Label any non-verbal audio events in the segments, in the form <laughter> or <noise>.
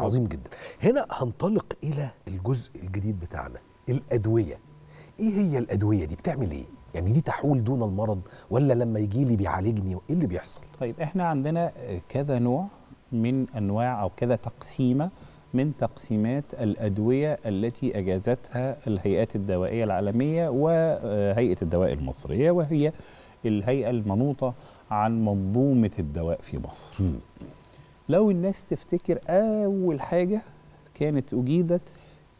عظيم جدا. هنا هنطلق إلى الجزء الجديد بتاعنا الأدوية. إيه هي الأدوية دي؟ بتعمل إيه؟ يعني دي تحول دون المرض ولا لما يجي لي بيعالجني؟ إيه اللي بيحصل؟ طيب إحنا عندنا كذا نوع من أنواع أو كذا تقسيمة من تقسيمات الأدوية التي أجازتها الهيئات الدوائية العالمية وهيئة الدواء المصرية وهي الهيئة المنوطة عن منظومة الدواء في مصر. مم. لو الناس تفتكر أول حاجة كانت أجيزت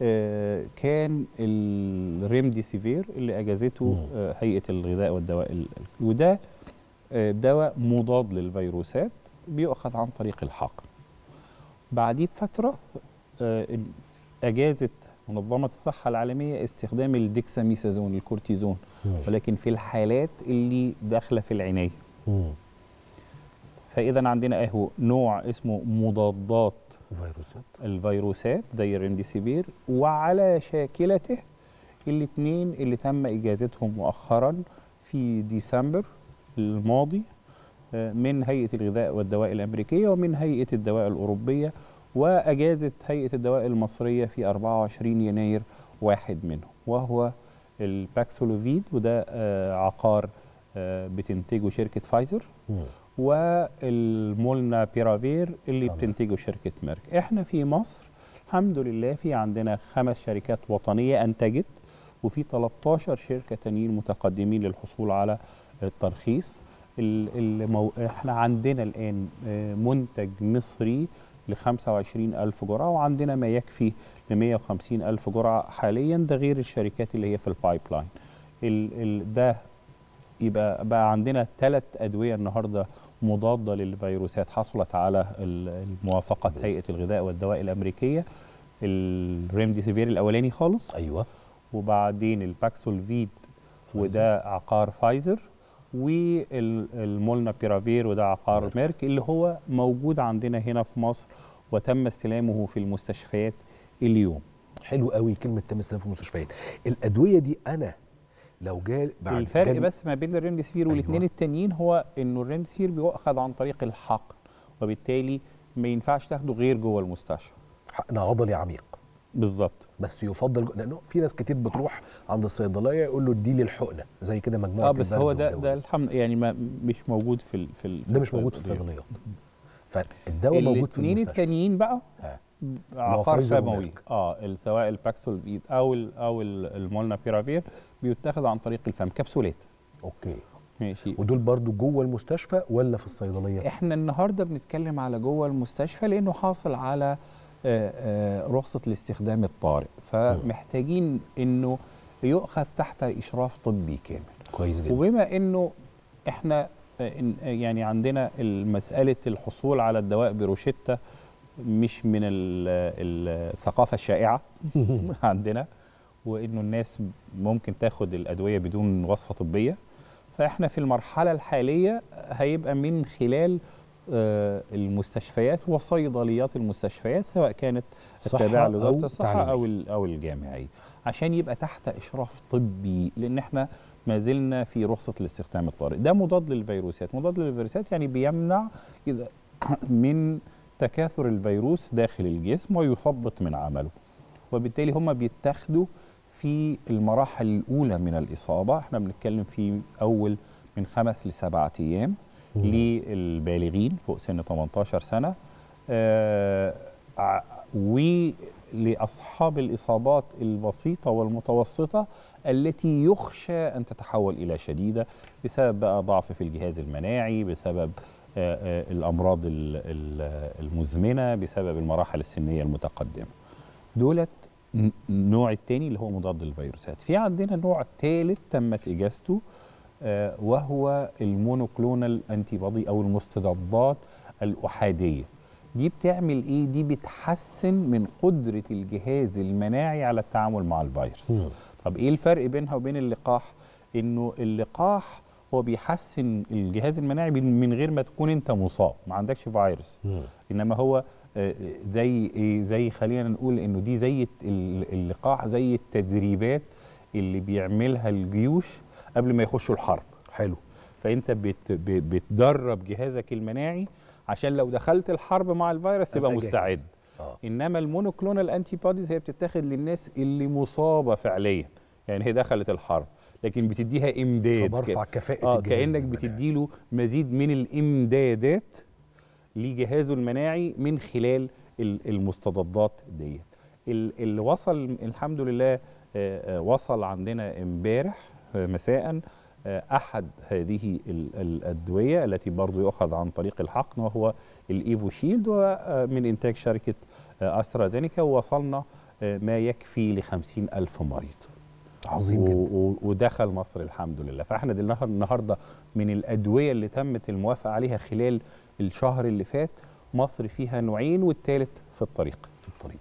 آه، كان الريمديسيفير اللي أجازته. آه، هيئة الغذاء والدواء ال- ال- وده آه، دواء مضاد للفيروسات بيؤخذ عن طريق الحقن بعديه بفترة أجازت منظمة الصحة العالمية استخدام الديكساميثازون الكورتيزون. ولكن في الحالات اللي داخلة في العناية. فإذا عندنا اهو نوع اسمه مضادات فيروسات الفيروسات زي الريمديسيفير وعلى شاكلته الاثنين اللي تم إجازتهم مؤخرا في ديسمبر الماضي آه، من هيئة الغذاء والدواء الأمريكية ومن هيئة الدواء الأوروبية وأجازت هيئة الدواء المصرية في 24 يناير واحد منهم وهو الباكسولوفيد وده آه، عقار آه، بتنتجه شركة فايزر. والمولنوبيرافير اللي طبعا. بتنتجه شركة ميرك. إحنا في مصر الحمد لله في عندنا خمس شركات وطنية أنتجت وفي 13 شركة تانيين متقدمين للحصول على الترخيص. ال- المو... إحنا عندنا الآن آه، منتج مصري ل 25 ألف جرعة وعندنا ما يكفي ل 150 ألف جرعة حاليا ده غير الشركات اللي هي في ال pipeline ال... ال... ده يبقى بقى عندنا ثلاث أدوية النهاردة مضادة للفيروسات. حصلت على ال- الموافقة هيئة الغذاء والدواء الأمريكية الريمديسيفير الأولاني خالص. أيوه. وبعدين الباكسلوفيد وده عقار فايزر. والمولنوبيرافير وده عقار ميرك. ميرك اللي هو موجود عندنا هنا في مصر وتم استلامه في المستشفيات اليوم. حلو قوي كلمة تم استلام في المستشفيات. الأدوية دي أنا لو جال بعد الفرق بس ما بين الريمديسيفير والاثنين أيوة. التانيين هو إنه الريمديسيفير بيؤخذ عن طريق الحقن وبالتالي ما ينفعش تاخده غير جوه المستشفى. حقن عضلي عميق. بالظبط. بس يفضل لأنه في ناس كتير بتروح عند الصيدلية يقول له ادي لي الحقنة زي كده مجموعة آه بس هو ده ده الحمد يعني ما مش موجود في ال في ال ده مش موجود في الصيدليات فالدواء موجود في الاثنين التانيين بقى. عقار سموي وميرك. آه سواء الباكسلوفيد أو ال أو ال- المولنوبيرافير. بيتاخد عن طريق الفم كبسولات. أوكي. ماشي. ودول برضو جوه المستشفى ولا في الصيدلية؟ إحنا النهارده بنتكلم على جوه المستشفى لأنه حاصل على آه، آه، رخصة الاستخدام الطارئ. فمحتاجين إنه يؤخذ تحت إشراف طبي كامل. كويس جدا. وبما إنه إحنا آه، يعني عندنا مسألة الحصول على الدواء بروشته مش من ال- الثقافة الشائعة <laughs> عندنا. وإنه الناس ممكن تاخد الأدوية بدون وصفة طبية. فإحنا في المرحلة الحالية هيبقى من خلال آه، المستشفيات وصيدليات المستشفيات سواء كانت التابعة أو لوزاره الصحه. أو أو الجامعيه عشان يبقى تحت إشراف طبي لأن إحنا ما زلنا في رخصة الاستخدام الطارئ. ده مضاد للفيروسات. مضاد للفيروسات يعني بيمنع إذا <coughs> من تكاثر الفيروس داخل الجسم ويثبط من عمله. وبالتالي هم بيتاخدوا في المراحل الأولى من الإصابة. إحنا بنتكلم في أول من خمس لسبعة أيام مم. للبالغين فوق سن 18 سنة. آه ولأصحاب الإصابات البسيطة والمتوسطة التي يخشى أن تتحول إلى شديدة بسبب بقى ضعف في الجهاز المناعي بسبب آه، آه، الأمراض ال- ال- المزمنة بسبب المراحل السنية المتقدمة. دولت النوع الثاني اللي هو مضاد للفيروسات. في عندنا نوع ثالث تمت إجازته آه، وهو ال monoclonal antibody أو المستضدات الأحادية. دي بتعمل إيه؟ دي بتحسن من قدرة الجهاز المناعي على التعامل مع الفيروس. طب إيه الفرق بينها وبين اللقاح؟ إنه اللقاح هو بيحسن الجهاز المناعي من غير ما تكون انت مصاب ما عندكش فيروس. مم. إنما هو آه، زي إيه زي خلينا نقول إنه دي زي اللقاح زي التدريبات اللي بيعملها الجيوش قبل ما يخشوا الحرب. حلو. فأنت بت بتدرب جهازك المناعي عشان لو دخلت الحرب مع الفيروس تبقى. مستعد. آه. إنما ال monoclonal antibodies هي بتتاخد للناس اللي مصابة فعليا. يعني هي دخلت الحرب. لكن بتديها إمداد فبرفع كفاءه آه الجهاز كأنك المناعي. بتديله مزيد من الإمدادات لجهازه المناعي من خلال ال- المستضدات ديت. ال- اللي وصل الحمد لله آه، آه، وصل عندنا امبارح آه، مساء آه، أحد هذه ال- الأدوية التي برضو يؤخذ عن طريق الحقن وهو الإيفو شيلد ومن إنتاج شركة آه، أسترازينيكا ووصلنا آه، ما يكفي ل ألف مريض. عظيم جدا. و- ودخل مصر الحمد لله. فإحنا النهارده من الأدوية اللي تمت الموافقة عليها خلال الشهر اللي فات مصر فيها نوعين والثالث في الطريق. في الطريق.